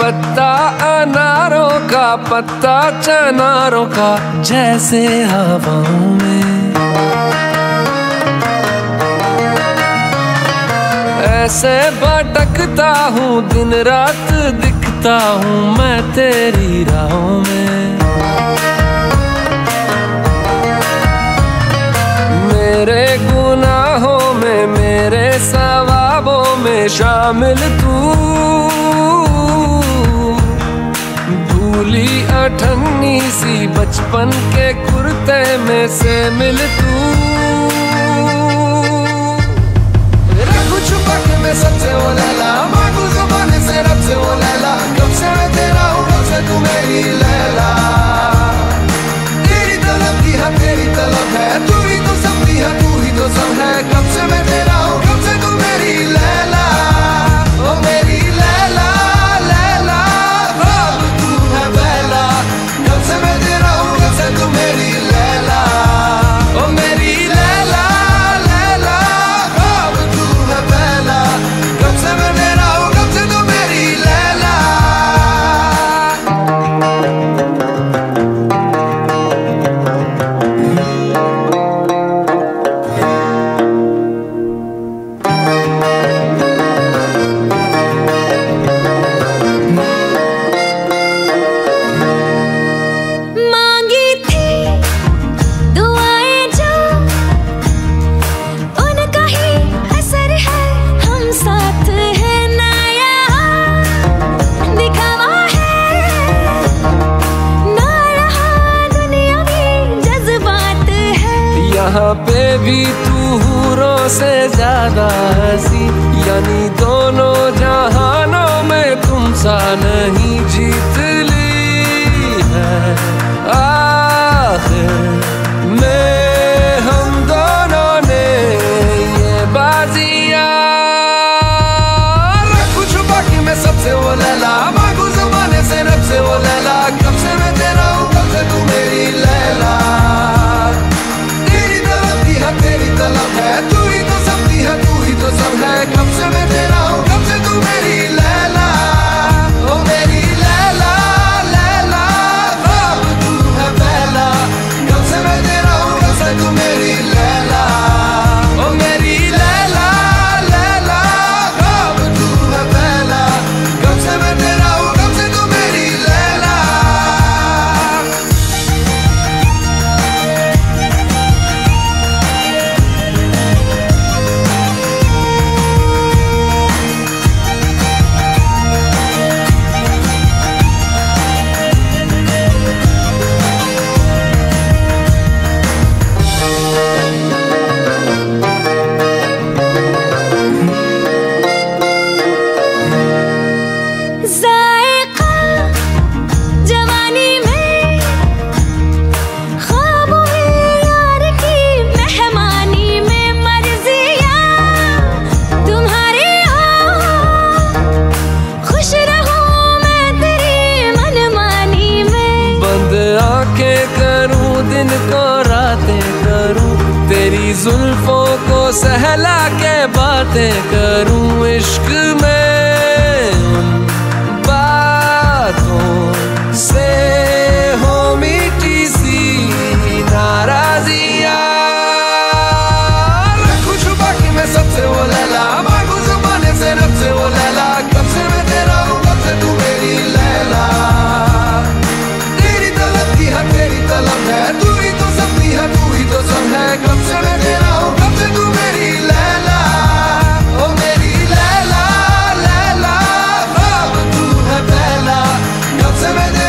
पत्ता अनारों का, पत्ता चनारों का, जैसे हवाओं में। ऐसे भटकता हूँ, दिन रात दिखता हूँ मैं तेरी राहों में। मेरे गुनाहों में, मेरे सवाबों में शामिल तू। धुली अठन्नी सी बचपन के कुर्ते में से मिल तू। रघु छुपक में सबसे वो लैला मांगू यहाँ पे भी तू हूरों से ज़्यादा हसी। यानी दोनों जहानों में तुम सा नहीं जीत ली है। आखिर में हम सबसे वो लैला दिन को रातें करूँ तेरी जुल्फों को सहला के बातें करूँ इश्क में debe